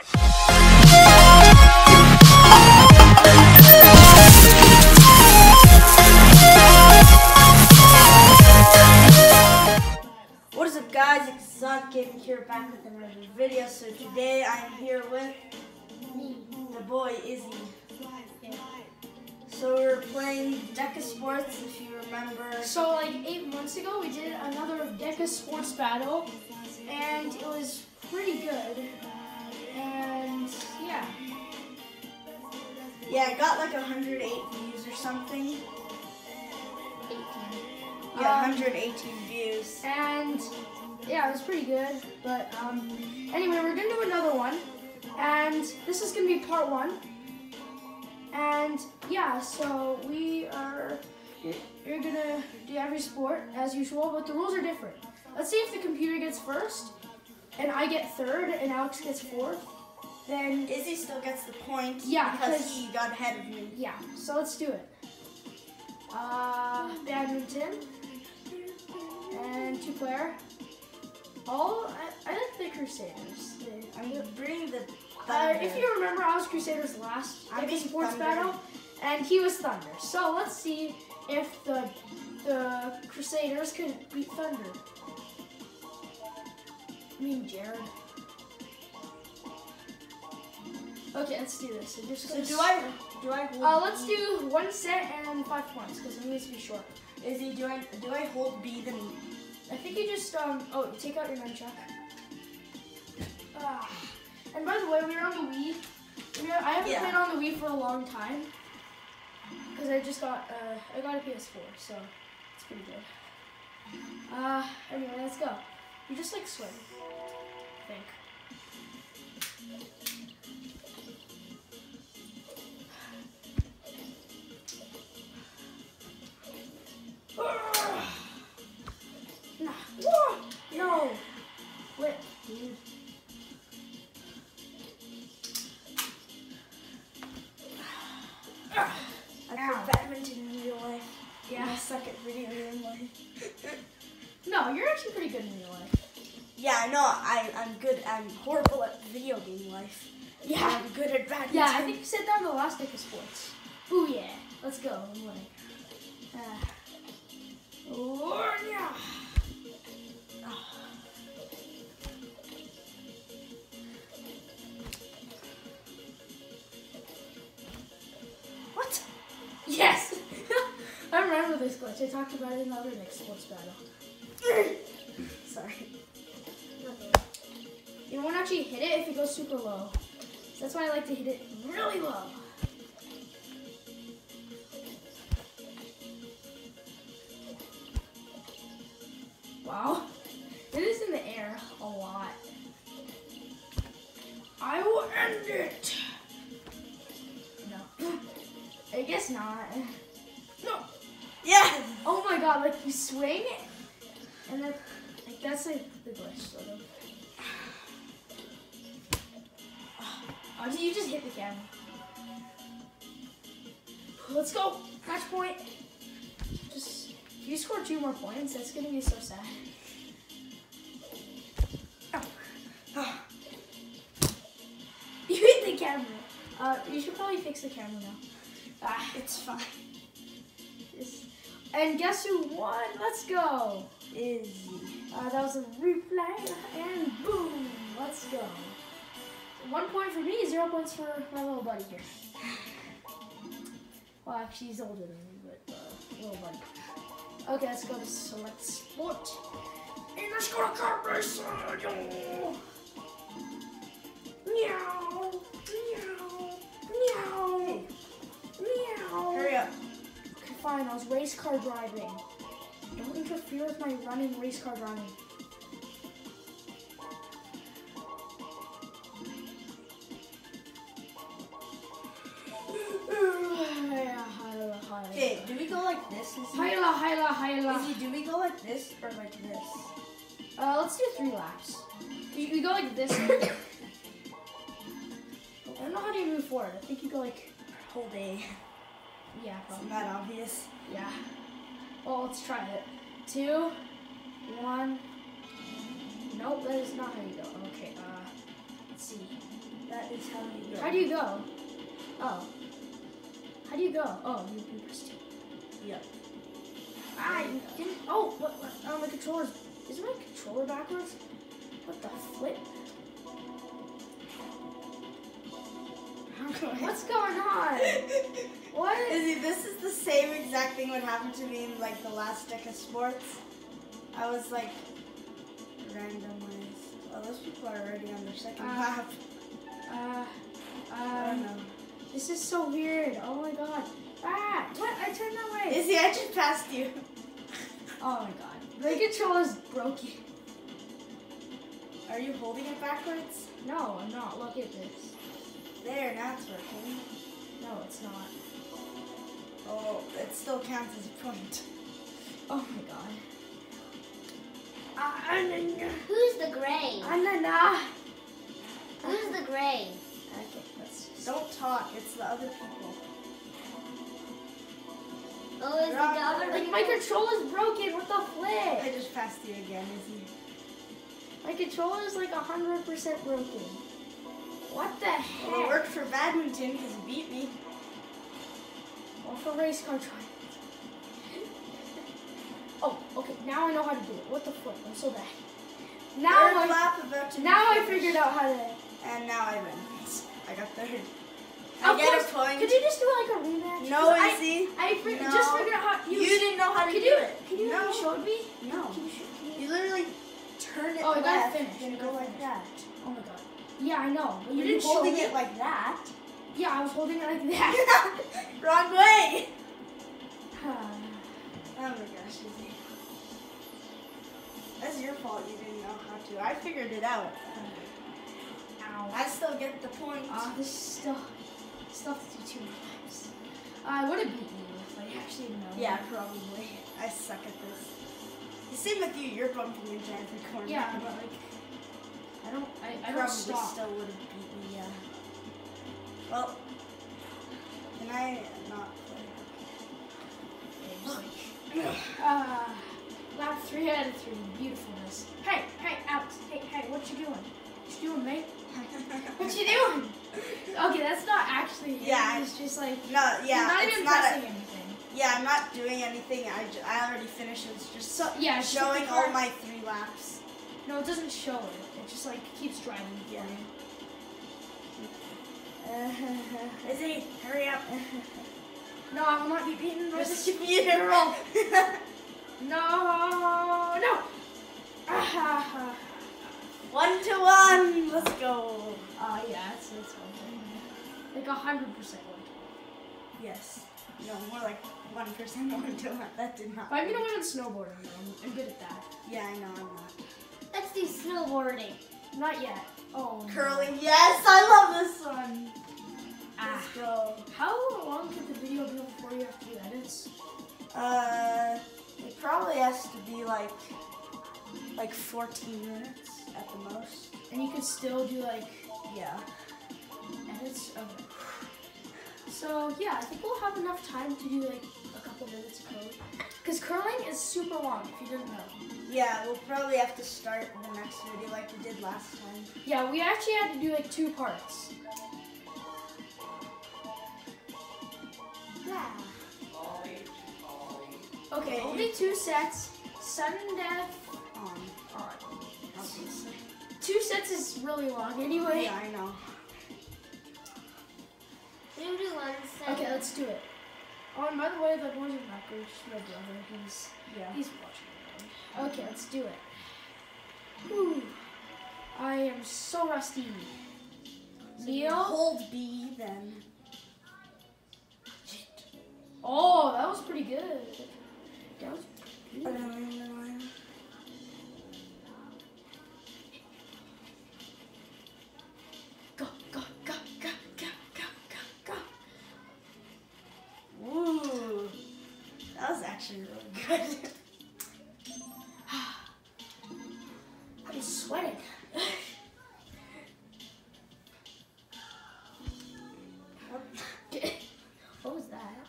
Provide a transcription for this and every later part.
What is up guys, it's Exotic Gaming here back with another video. So today I am here with the boy Izzy. So we're playing Deca Sports if you remember. So like eight months ago, we did another Deca Sports Battle, and it was pretty good. And yeah, Yeah, I got like 108 views or something. 18. Yeah, Um, 118 views. And yeah, it was pretty good. But um, anyway, we're gonna do another one, and this is gonna be part one. And yeah, so we. You're, you're gonna do every sport as usual, but the rules are different. Let's see if the computer gets first, and I get third, and Alex gets fourth. Then Izzy still gets the point Yeah, because he got ahead of me. yeah, so let's do it. Uh, badminton and two player. All I, I like the Crusaders. They- I'm bringing the uh, if you remember, I was Crusaders last I'm like sports Thunder. battle, and he was Thunder. So let's see if the the Crusaders could beat Thunder. I mean Jared. Okay, let's do this. So, just so do I? do I hold Uh, let's B? do one set and five points because it needs to be short. Izzy, do I do I hold B then I think you just um oh take out your nunchuck. Ah. And by the way, we are on the Wii. We I haven't Yeah. played on the Wii for a long time because I just got uh I got a PS4, so it's pretty good. Uh, anyway, let's go. You just like swim. I think. Yeah, no, I I'm good. I'm horrible at video game life. Yeah. I'm good at badminton. Yeah, I think you said that in the last Deca Sports. Ooh yeah. Let's go. I'm winning. Uh, oh yeah. What? Yes! I remember this glitch. I talked about it in the other next sports battle. Sorry. You won't actually hit it if it goes super low. That's why I like to hit it really low. Wow. It is in the air a lot. I will end it. No. I guess not. No. Yes. Oh my god, like you swing it, and then like that's like the glitch sort of. Oh, you just hit the camera? Let's go. Match point. Just if you score two more points, that's gonna be so sad. Oh. You hit the camera. Uh, you should probably fix the camera now. Ah, It's fine. it's- and guess who won? Let's go. Izzy. Uh, that was a replay, and boom, let's go. One point for me, zero points for my little buddy here. Well, actually, he's older than me, but uh, little buddy. Okay, let's go to select sport. And let's go to kart racing. Meow, meow, meow, meow. Hurry up. Okay, fine. I was race car driving. Don't interfere with my running race car driving. Hyla. Do we go like this or like this? Uh, let's do three laps. We, we go like this. I don't know how to move forward. I think you go like, whole day. yeah, Isn't that obvious? Yeah. Well, let's try it. Two, one. Nope, that is not how you go. Okay, uh, let's see. That is how you go. How do you go? Oh. How do you go? Oh, you, you press two. Yep. I didn't. Oh, what? what oh, my controller. Is my controller backwards? What the flip? What's going on? What? Izzy, this is the same exact thing what happened to me in like the last Deca Sports. I was like randomized. Well, those people are already on their second Uh, lap. Uh, I don't um, know. this is so weird. Oh my god. Ah, what? I turned that way. Izzy, I just passed you. Oh my god. My controller's broken. Are you holding it backwards? No, I'm not. Look at this. There, now it's working. No, it's not. Oh, it still counts as a point. Oh my god. Na, na. Who's the gray? Ah, na, na. Who's the gray? Okay, let's just. Don't talk, it's the other people. Oh, is the government? Like my controller's broken. What the flip? I just passed you again, Izzy. My controller's like hundred percent broken. What the Well, it worked for badminton because you beat me. Or for race car trying. Oh, okay. Now I know how to do it. What the flip? I'm so bad. Now Third I lap about to now I figured out how to. And now I win. I got third. I get course. a point. Could you just do like a rematch? No, I, Izzy. I No. just figured out how You, didn't know how to do you? it. Could you? No. You showed me. No. Can you, can you? You literally turn it Oh, you gotta finish. and You go like that. Oh my god. Yeah, I know. But you didn't show holding me. it like that. Yeah, I was holding it like that. Wrong way. Oh my gosh, Izzy. That's your fault. You didn't know how to. I figured it out. Ow. I still get the point. Ah, this is have to do two more times. I would have beaten you if I actually know. yeah, probably. I suck at this. The same with you. You're bumping into every corner. Yeah, but like I don't I, I don't probably stop. still would have beat me. Yeah. Well, can I not play? Uh, lap three out of three. Beautifulness. Hey, hey, Alex. Hey, hey, what you doing? What you doing, mate? What you doing? Okay, that's not actually him. Yeah. It's just like No, yeah, not it's even not. pressing A, anything. yeah, I'm not doing anything. I, I already finished. It's just So yeah, showing all my three laps. No, it doesn't show it. It just like keeps driving Yeah. you. Izzy, hurry up. no, I will not be beaten by Just this a girl. No, no. One to one. Let's go. Uh, yeah, it's it's one. Like a hundred percent one. Yes. No, more like one percent one to one. That did not. But I'm gonna win on snowboarding. Though. I'm, I'm good at that. Yeah, I know. I'm not. Let's do snowboarding. Not yet. Oh. no. Curling. Yes, I love this one. Ah. Let's go. How long could the video be before you have to do edits? Uh, it probably has to be like like 14 minutes at the most. And you could still do like Yeah. edits. Okay. So yeah, I think we'll have enough time to do like a couple minutes of code. Cause curling is super long. If you didn't know. Yeah, we'll probably have to start the next video like we did last time. Yeah, we actually had to do like two parts. Yeah. Okay, only two sets. Sudden death. Um, Alright. Obviously. Two sets is really long anyway. Yeah, I know. We do one set. Okay, let's do it. Oh, and by the way, the boys are backwards. My brother, he's Yeah. he's watching. Okay, let's do it. Whew. I am so rusty. Neil. Hold B then. Oh, that was pretty good. That was actually good. I'm sweating. what was that?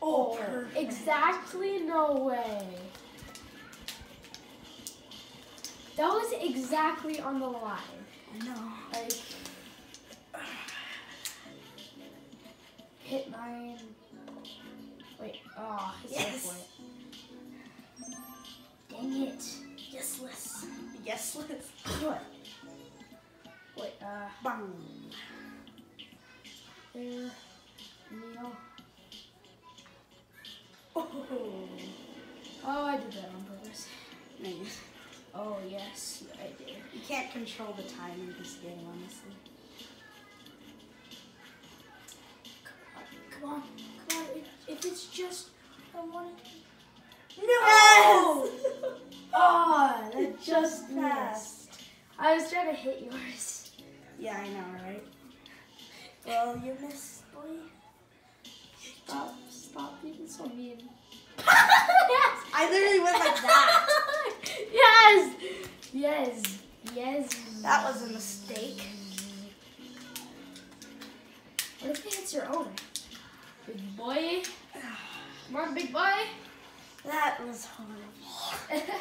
Oh, oh exactly no way. That was exactly on the line. I know. Like, hit mine. Oh, yes. Dang it. Yesless. What? Wait, uh. Bang. There. Neil. Oh. Oh, I did that on purpose. Nice. Oh, yes, I did. You can't control the time in this game, honestly. Come on. Come on. It's just, I want it. No! Oh, It just passed. I was trying to hit yours. Yeah, I know, right? Well, you missed, boy. Stop, stop being so mean. I literally went like that. yes, yes, yes. That was a mistake. What if it hits your own? Big boy. Come on, big boy. That was horrible.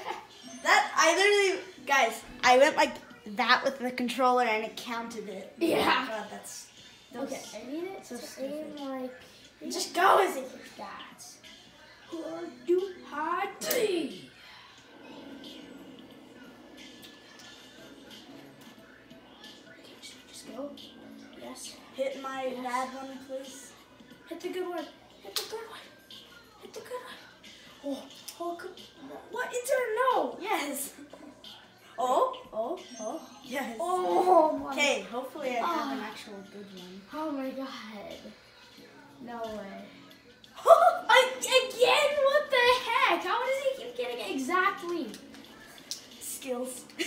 That I literally, guys, I went like that with the controller and it counted it. Oh Yeah. God, that's that okay, I need it so to stupid. aim like Just go with it. like that. Or do. Okay, just, just go. Yes. Hit my Yes. bad one, please. Hit the good one. Hit the good one. Hit the good one. Oh, oh, good. What? It's a no. Yes. Oh, oh, oh, yes. Oh. Okay, hopefully I have an Ah. actual good one. Oh my god. No way. Again? What the heck? How does he keep getting it exactly? Skills.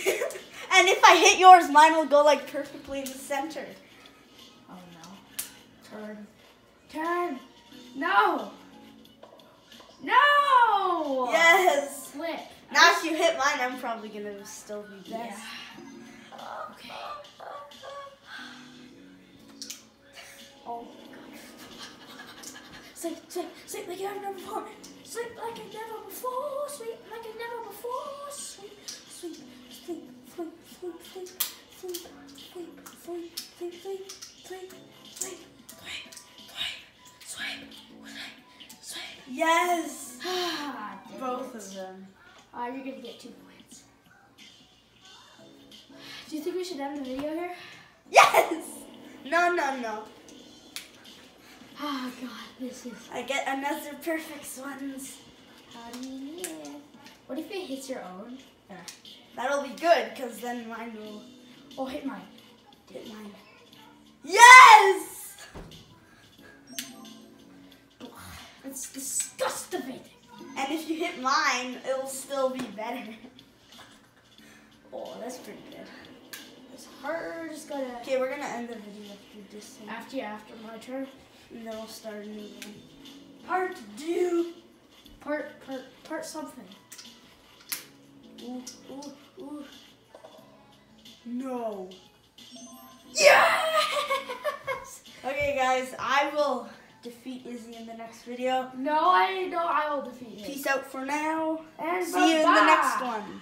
and if I hit yours, mine will go like perfectly in the center. Oh no. Turn. Turn. No. No. Yes. Flip. Now if you hit mine, I'm probably gonna still be Yeah. Okay. Oh. Sleep, sleep, sleep like I've never before. Sleep like I never before. Sleep like I never Yes. Ah, Both it. of them. Uh, you're gonna get two points. Do you think we should end the video here? Yes. No, no, no. Oh god, this is. I get another perfect ones. How do you need it? What if it hits your own? There. That'll be good, because then mine will Oh, hit mine. hit mine. Yes! It's disgusting. And if you hit mine, it'll still be better. Oh, that's pretty good. It's hard. Just gotta. Okay, we're gonna end the video after this thing. After yeah, after my turn. And then we'll start a new one. Part two. Part part part something. Ooh, ooh, ooh. No. Yes. Okay, guys, I will defeat Izzy in the next video. No, I know I will defeat him. Peace out for now. And See you in the next one.